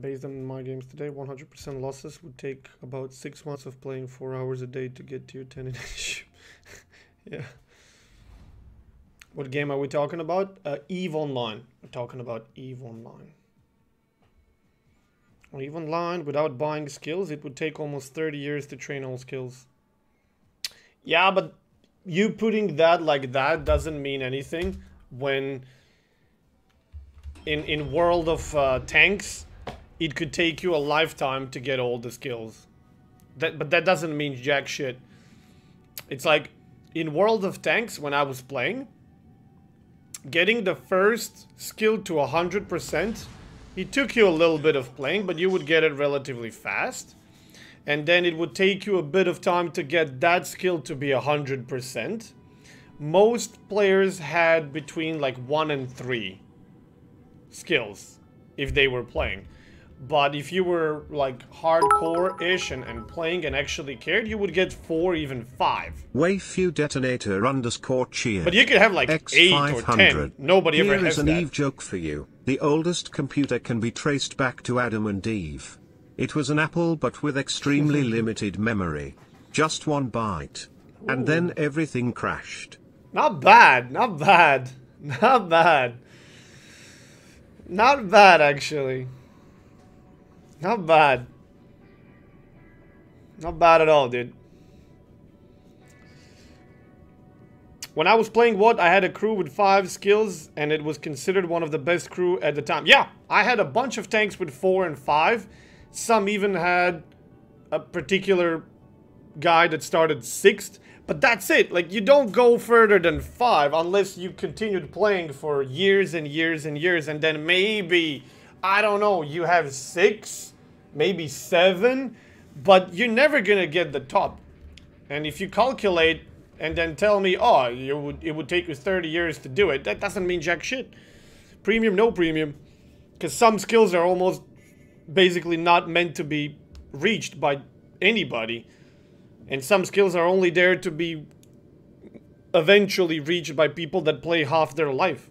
Based on my games today, 100% losses would take about six months of playing four hours a day to get to 10 in yeah. What game are we talking about? Uh, Eve Online. We're talking about Eve Online. On Eve Online, without buying skills, it would take almost 30 years to train all skills. Yeah, but you putting that like that doesn't mean anything when in in World of uh, Tanks, it could take you a lifetime to get all the skills. That, but that doesn't mean jack shit. It's like in World of Tanks when I was playing, getting the first skill to 100%, it took you a little bit of playing, but you would get it relatively fast. And then it would take you a bit of time to get that skill to be 100%. Most players had between like 1 and 3 skills if they were playing. But if you were like hardcore-ish and, and playing and actually cared, you would get four, even five. Wayfew detonator underscore cheer. But you could have like eight or ten. Nobody Here ever has is an. Eve joke for you. The oldest computer can be traced back to Adam and Eve. It was an apple but with extremely limited memory. Just one byte. And then everything crashed. Not bad, not bad, not bad. Not bad, actually. Not bad. Not bad at all, dude. When I was playing WoT, I had a crew with five skills, and it was considered one of the best crew at the time. Yeah, I had a bunch of tanks with four and five. Some even had a particular guy that started sixth. But that's it. Like, you don't go further than five unless you continued playing for years and years and years. And then maybe, I don't know, you have six, maybe seven. But you're never to get the top. And if you calculate and then tell me, oh, you would, it would take you 30 years to do it, that doesn't mean jack shit. Premium, no premium. Because some skills are almost basically not meant to be reached by anybody. And some skills are only there to be eventually reached by people that play half their life.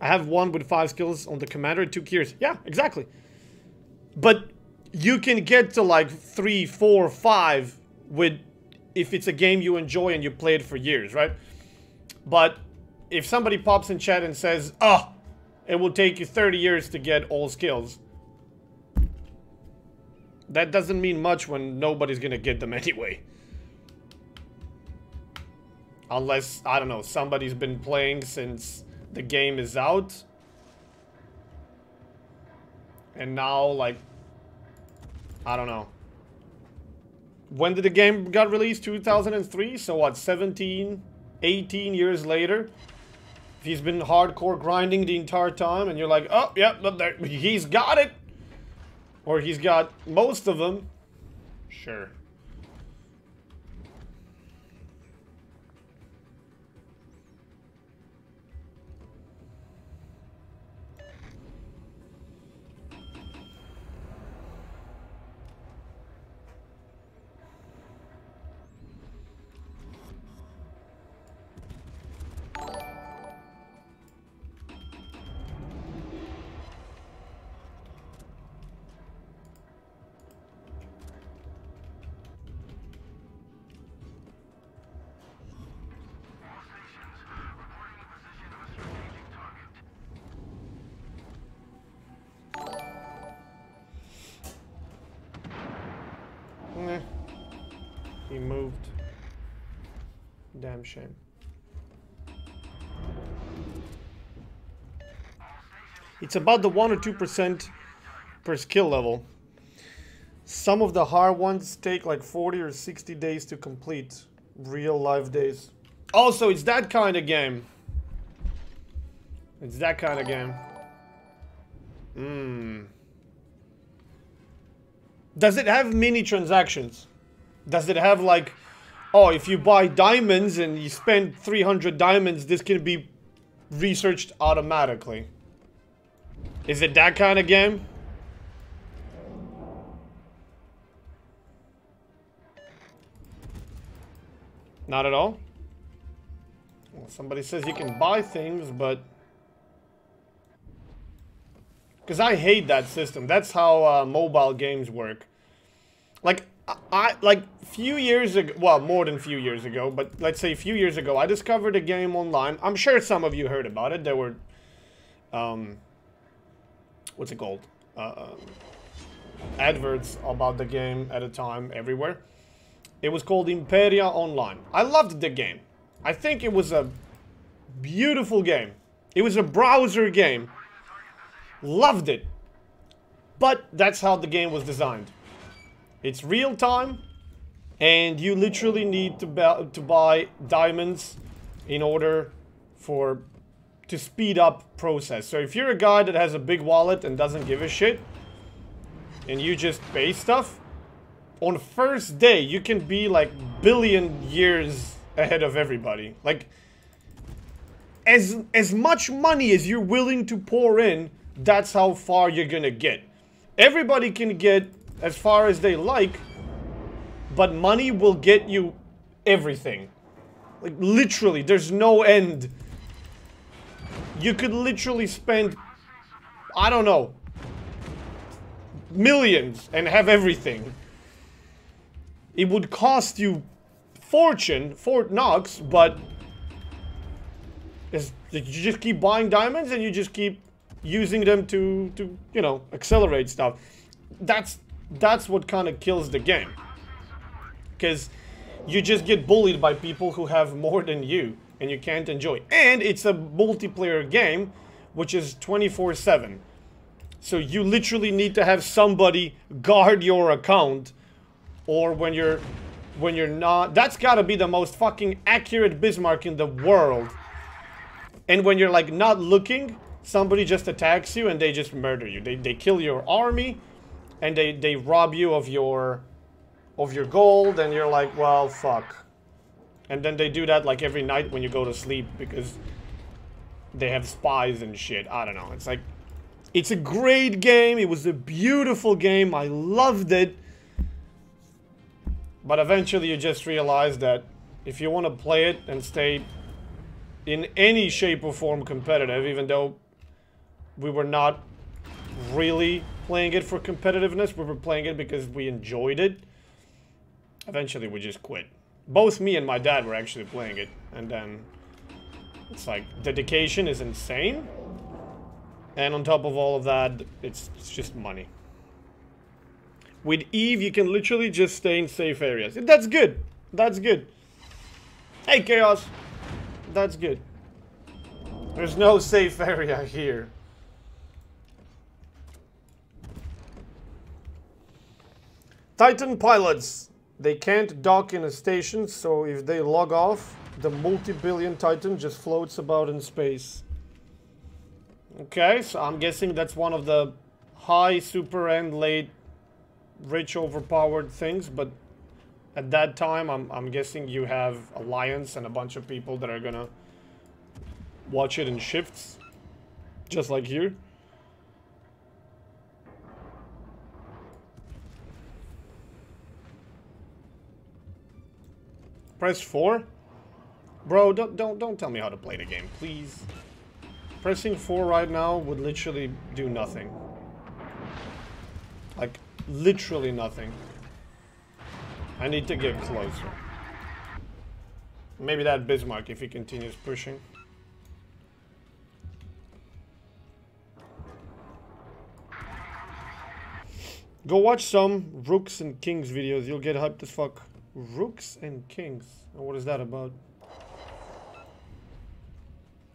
I have one with five skills on the commander, two gears. Yeah, exactly. But you can get to like three, four, five with if it's a game you enjoy and you play it for years, right? But if somebody pops in chat and says, oh, it will take you 30 years to get all skills, that doesn't mean much when nobody's gonna get them anyway. Unless, I don't know, somebody's been playing since the game is out. And now, like, I don't know. When did the game got released? 2003? So what, 17, 18 years later? He's been hardcore grinding the entire time and you're like, oh, yeah, he's got it. Or he's got most of them. Sure. Damn shame. It's about the 1 or 2% per skill level. Some of the hard ones take like 40 or 60 days to complete. Real life days. Also, it's that kind of game. It's that kind of game. Mmm. Does it have mini transactions? Does it have like, oh, if you buy diamonds and you spend 300 diamonds, this can be researched automatically? Is it that kind of game? Not at all? Well, somebody says you can buy things, but... Because I hate that system. That's how uh, mobile games work. Like, I, like, few years ago, well, more than few years ago, but let's say a few years ago, I discovered a game online. I'm sure some of you heard about it. There were, um, what's it called? Uh, um, adverts about the game at a time everywhere. It was called Imperia Online. I loved the game. I think it was a beautiful game. It was a browser game. Loved it. But that's how the game was designed. It's real time, and you literally need to, to buy diamonds in order for to speed up process. So if you're a guy that has a big wallet and doesn't give a shit, and you just pay stuff, on first day you can be like billion years ahead of everybody. Like as as much money as you're willing to pour in, that's how far you're gonna get. Everybody can get as far as they like, but money will get you everything. Like, literally, there's no end. You could literally spend, I don't know, millions and have everything. It would cost you fortune, Fort Knox, but you just keep buying diamonds and you just keep using them to, to you know, accelerate stuff. That's, that's what kind of kills the game. Because you just get bullied by people who have more than you and you can't enjoy. And it's a multiplayer game, which is 24-7. So you literally need to have somebody guard your account or when you're when you're not that's got to be the most fucking accurate Bismarck in the world. And when you're like not looking, somebody just attacks you and they just murder you. They they kill your army and they they rob you of your of your gold and you're like, "Well, fuck." And then they do that like every night when you go to sleep because they have spies and shit. I don't know. It's like it's a great game. It was a beautiful game. I loved it. But eventually you just realize that if you want to play it and stay in any shape or form competitive, even though we were not really playing it for competitiveness, we were playing it because we enjoyed it, eventually we just quit. Both me and my dad were actually playing it, and then it's like, dedication is insane, and on top of all of that, it's, it's just money. With Eve, you can literally just stay in safe areas. That's good. That's good. Hey, Chaos. That's good. There's no safe area here. Titan pilots. They can't dock in a station, so if they log off, the multi-billion Titan just floats about in space. Okay, so I'm guessing that's one of the high super end late rich overpowered things, but at that time I'm, I'm guessing you have Alliance and a bunch of people that are gonna watch it in shifts, just like here. Press 4? Bro, don't, don't, don't tell me how to play the game, please. Pressing 4 right now would literally do nothing. Like, literally nothing. I need to get closer. Maybe that Bismarck if he continues pushing. Go watch some Rooks and Kings videos. You'll get hyped as fuck. Rooks and Kings. What is that about?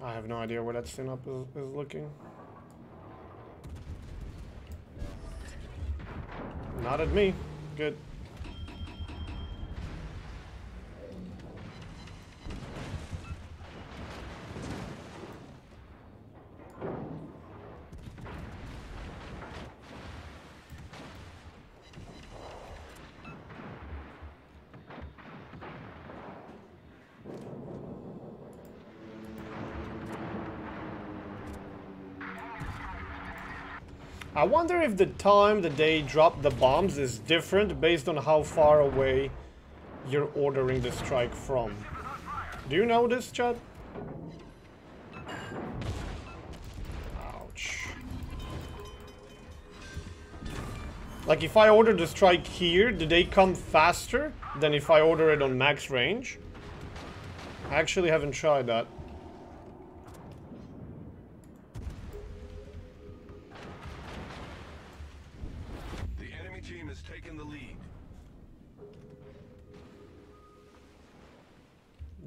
I have no idea where that Sinop is, is looking. Not at me. Good. I wonder if the time that they drop the bombs is different based on how far away you're ordering the strike from. Do you know this, Chad? Ouch. Like if I order the strike here, do they come faster than if I order it on max range? I actually haven't tried that.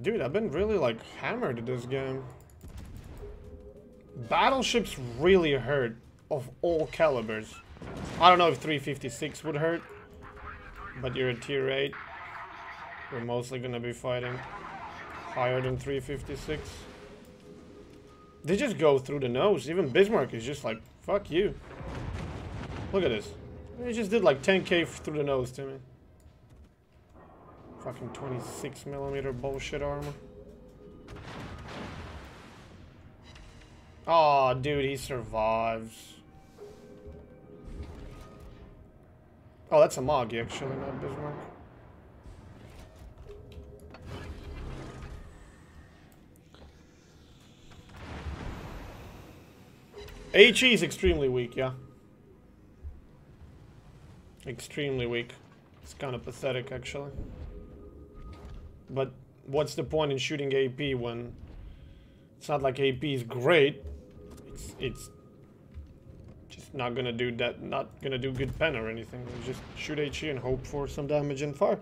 Dude, I've been really like hammered at this game. Battleships really hurt of all calibers. I don't know if 356 would hurt, but you're a tier 8. We're mostly gonna be fighting higher than 356. They just go through the nose. Even Bismarck is just like, fuck you. Look at this. He just did like 10k through the nose to me. Fucking 26 millimeter bullshit armor. Oh, dude, he survives. Oh, that's a Mog, actually, not Bismarck. HE is extremely weak, yeah. Extremely weak. It's kind of pathetic, actually. But what's the point in shooting AP when it's not like AP is great? It's it's just not gonna do that. Not gonna do good pen or anything. Just shoot HE and hope for some damage and fire.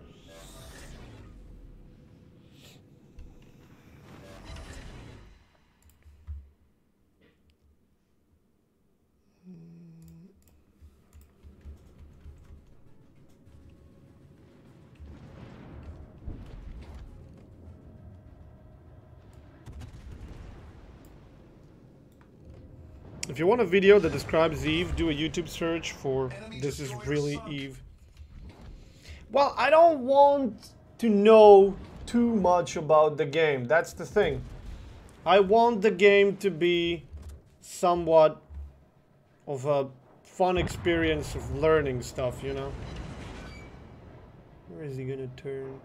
If you want a video that describes Eve, do a YouTube search for This is Really Eve. Well, I don't want to know too much about the game. That's the thing. I want the game to be somewhat of a fun experience of learning stuff, you know? Where is he gonna turn?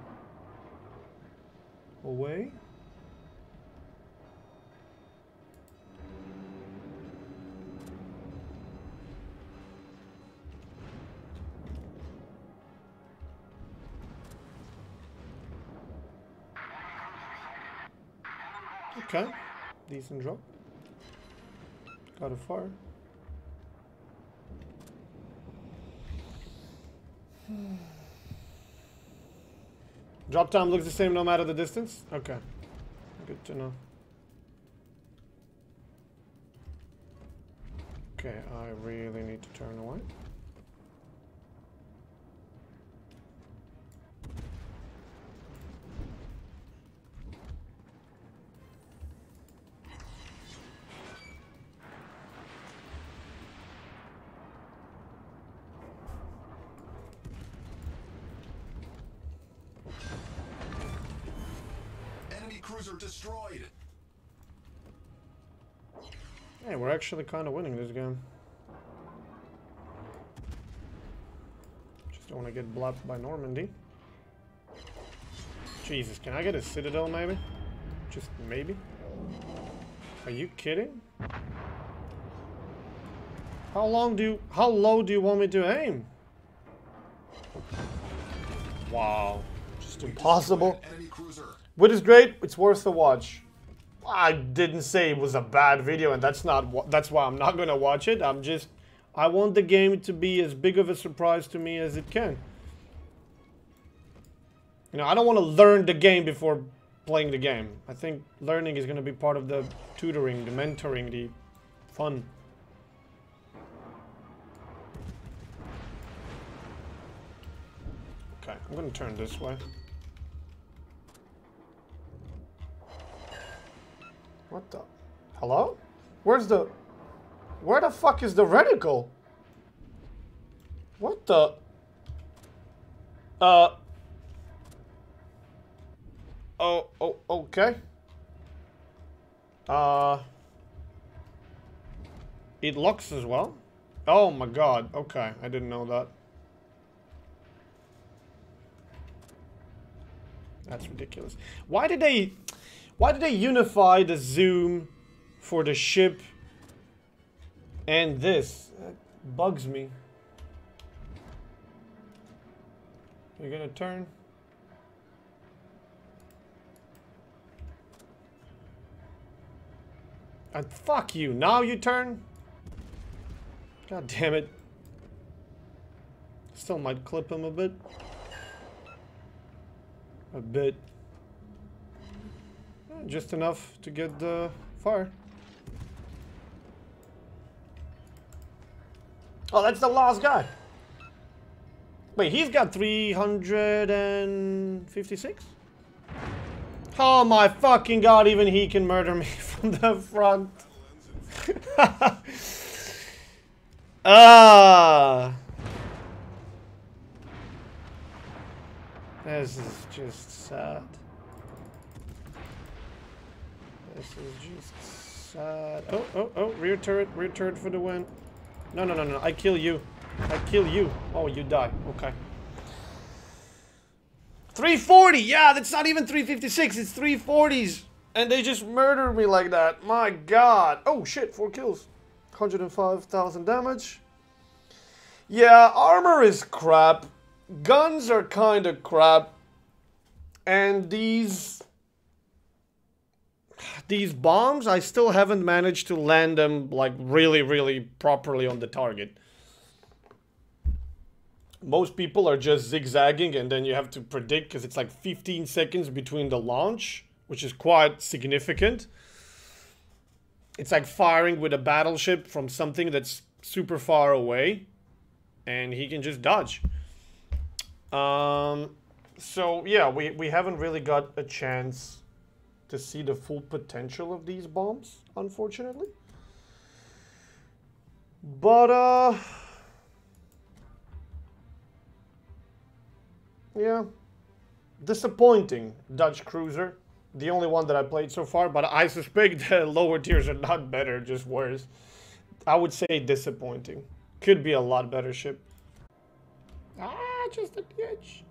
Away? Okay. Decent drop. Got a fire. Drop time looks the same no matter the distance? Okay. Good to know. Okay, I really need to turn away. Hey, we're actually kind of winning this game. Just don't want to get blocked by Normandy. Jesus, can I get a Citadel maybe? Just maybe? Are you kidding? How long do you, how low do you want me to aim? Wow. Just impossible. What is great, it's worth the watch. I didn't say it was a bad video, and that's not that's why I'm not gonna watch it. I'm just I want the game to be as big of a surprise to me as it can. You know, I don't want to learn the game before playing the game. I think learning is gonna be part of the tutoring, the mentoring, the fun. Okay, I'm gonna turn this way. What the? Hello? Where's the... Where the fuck is the reticle? What the... Uh... Oh, oh, okay. Uh... It locks as well? Oh my god, okay, I didn't know that. That's ridiculous. Why did they... Why did they unify the zoom for the ship and this? That bugs me. You're gonna turn. And fuck you. Now you turn. God damn it. Still might clip him a bit. A bit. Just enough to get the fire. Oh, that's the last guy. Wait, he's got 356? Oh my fucking god, even he can murder me from the front. ah. This is just sad. This is just sad. Oh, oh, oh, rear turret, rear turret for the win. No, no, no, no, I kill you. I kill you. Oh, you die. Okay. 340! Yeah, that's not even 356, it's 340s. And they just murdered me like that. My god. Oh shit, four kills. 105,000 damage. Yeah, armor is crap. Guns are kind of crap. And these these bombs, I still haven't managed to land them like really, really properly on the target. Most people are just zigzagging and then you have to predict because it's like 15 seconds between the launch, which is quite significant. It's like firing with a battleship from something that's super far away and he can just dodge. Um, so yeah, we, we haven't really got a chance to see the full potential of these bombs, unfortunately. But, uh... Yeah. Disappointing Dutch Cruiser. The only one that I played so far, but I suspect the lower tiers are not better, just worse. I would say disappointing. Could be a lot better ship. Ah, just a glitch.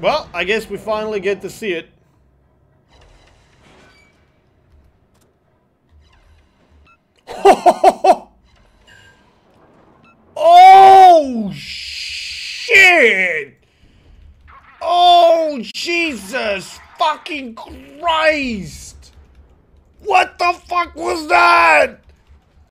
Well, I guess we finally get to see it. oh shit! Oh Jesus fucking Christ! What the fuck was that?